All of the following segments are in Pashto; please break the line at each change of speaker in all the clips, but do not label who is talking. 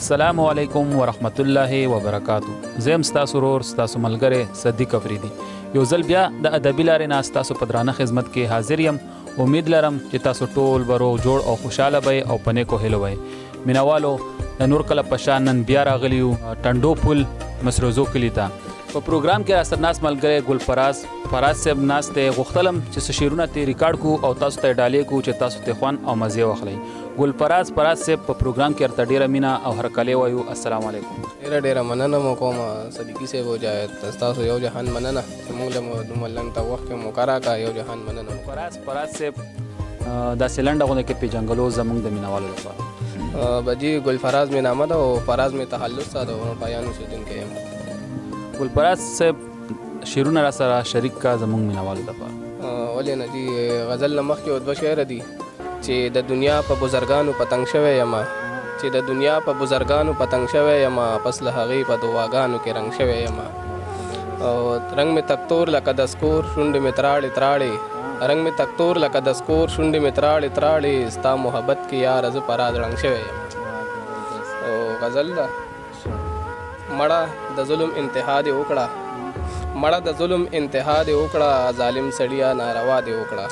السلام علیکم ورحمت الله وبرکاتو زه هم ستاسو ورور ستاسو ملګری صدیق افریدي یو ځل بیا د ادبي لارې نه ستاسو په درانه خدمت کې حاضر یم امید لرم چې تاسو ټول به روغ جوړ او خوشاله وئ او په نیکو هیلو وئ مینوالو د نور کله پشان نن بیا راغلی یو ټنډو پل مسروزو کلی ته په پروګرام کې راستر ناس ملګری ګل فراز فراز صاحب ناس ته غختلم چې شیرونه تی ریکارډ کو او تاسو ته ډالې کو چې تاسو ته خوان او مزه واخلئ ګلپراز پراز صاحب په پروګرام کې ارته ډیره مینا او هر کله وایو السلام علیکم
ډیره ډیره مننه مو کوم صدیقی صاحب او جاهد تاسو یو جهان مننه چې موږ له دومره لنډ تا وخت کې مو کارا کا یو جهان مننه
پراز پراز صاحب دا سلنډه غونه کې پیجنګلو زمونږ د مینوالو لپاره
بجی ګل فراز می نامه ده او فراز می تحلل ساده او پایانو سودن کې
ګل فراز صاحب شعرونه را سره شریک کا زمونږ مینوالو لپاره
ولې نه دي غزل نه مخکې دوه شعر دي چې د دنیا په بزرګانو پتنګ شوی یم چې د دنیا په بزرګانو پتنګ شوی یم پس له هغې په دواګانو کې رنګ شوی یم او رنګ مې تکتور لکه د سکور شونډې مې تراړې تراړې رنګ مې تکتور لکه د سکور شونډې مې تراړې تراړې ستا محبت کې یاره زه پرا زړنګ شوی یم او غزل ده مړه د ظلم انتها دې وکړه مړه د ظلم انتها دې وکړه ظالم سړیا ناروا دې وکړه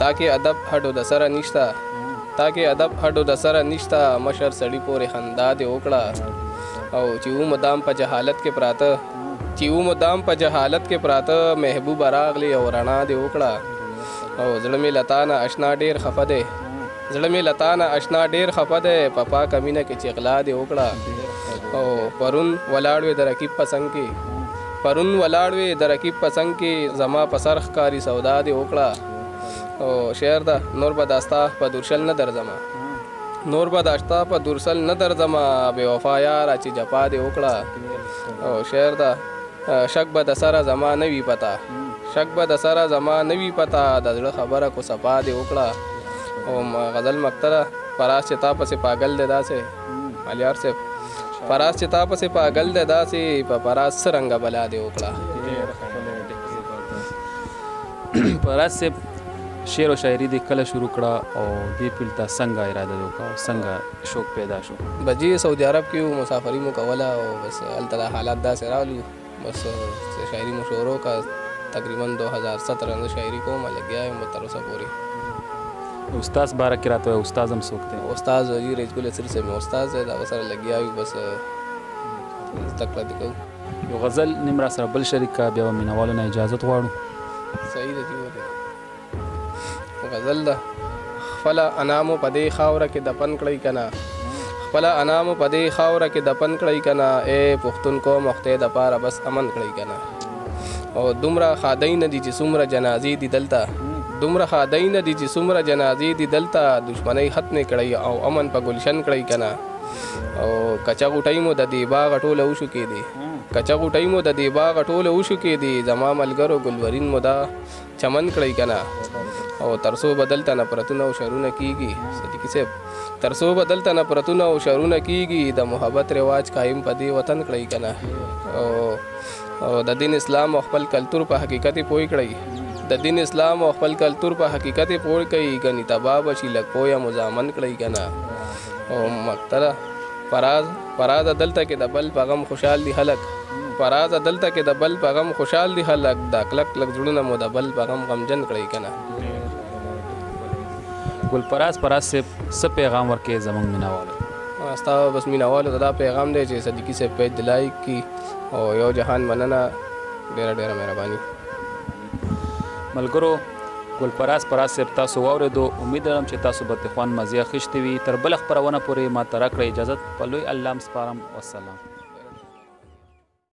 تا کې ادب هډو د سره نشته تا کې ادب هډو د سره نشته مشر سړی پورې خندا دې وکړه او چې و مدام په جهالت کې پراته چې و مدام په جهالت کې پراته محبوب راغلی او رڼا دې وکړه او زړه مې لتانه اشنا ډیر خفه دی زړه مې له تانه اشنا ډېر خفه دی په پاکه مینه کې چې غلا دې وکړه او پرون ولاړ وې د رقیب په څنګ کې پرون ولاړ وې د رقیب په څنګ کې زما په سر ښکاري سودا دې وکړه او شعر ده نور به دا ستا په درشل نه درځم نور به دا ستا په درشل نه درځم بې وفا یاره چې جفا دې وکړه او شعر ده شک به د سره زما نه وي پته شک به د سره زما نه وي پته د زړه خبره کو صفا دې وکړه او غزل مکتره فراز چې تا پسې پاګل دی داسې ملیار صاحب فراز چې تا پسې پاګل دی داسې په فراز څرنګه بلا دې وکړه
فراز صاحب شعر او شاعري دې کله شروع کړه او دې پل ته څنګه اراده وکړه څنګه شوق پیدا شو
بس جی سعودي عرب کې وو مسافري مو کوله او بس هلته دا حالات داسې راغلي بس شاعري مو شروع کا تقریبا 2017 نه شاعري کوم لګیا یم تر اوسه پورې
استاد باره کې راته استاد هم څوک دی
استاد جی رئیس ګل سر صاحب استاد دی دا سره لګیا یو بس زده کړه دي کوو
یو غزل نیم را سره بل شریک کا بیا مینوالو نه اجازه غواړو
صحیح دی جی غزل ده خپل انامو په دې خاوره کې دفن کړی کنه خپل انامو په دې خاوره کې دفن کړی کنه اے پښتون قوم وخته د پاره بس امن کړی کنه او دومره خادای نه دي چې څومره جنازې دي دلته دومره خادای نه دي چې څومره جنازې دي دلته دشمنی ختم کړی او امن په ګلشن کړی کنه او کچا غټای مو د دې باغ ټوله وشو کې دي کچا غټای مو د دې باغ ټوله وشو کې دي زما ملګرو ګلورین مو دا چمن کړی کنه او ترسو بدلته نفرتونه او شرونه کیږي صدیقی صاحب ترسو بدلته نفرتونه او شرونه کیږي د محبت رواج قائم په دې وطن کړی کنه او او د دین اسلام او خپل کلچر په حقیقت پوي کړی د دین اسلام او خپل کلچر په حقیقت پوي کوي غني تباب شي لګ پویا مزامن کړی کنه او مقتره فراز فراز دلته کې د بل په غم خوشحال دي خلک فراز دلته کې د بل په غم خوشحال دي خلک دا کلک کلک زړونه مو د بل په غم غمجن کړئ کنه
ګل فراز فراز صاحب څه پیغام ورکې زمونږ مینوالو
ستا بس مینوالو ته دا پیغام دی چې صدیقي صاحب پیج د لایک کی او یو جهان مننه ډیره ډیره مهرباني
ملګرو ګل فراز فراز صیب تاسو واوریدو امید لرم چې تاسو به تخوان مزی اخیشتی وی تر بله خپرونه پوری ماته راکړی اجازت په لوی الله م سپارم وسلام.